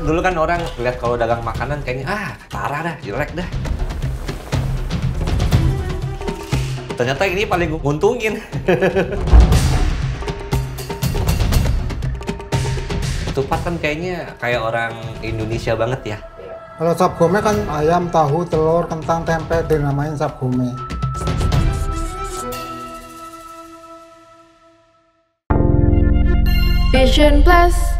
dulu kan orang lihat kalau dagang makanan kayaknya ah parah dah, jelek dah. Ternyata ini paling nguntungin. Ketupat kan kayaknya kayak orang Indonesia banget ya. Kalau sop kan ayam, tahu, telur, kentang, tempe dinamain sop gome. Vision Plus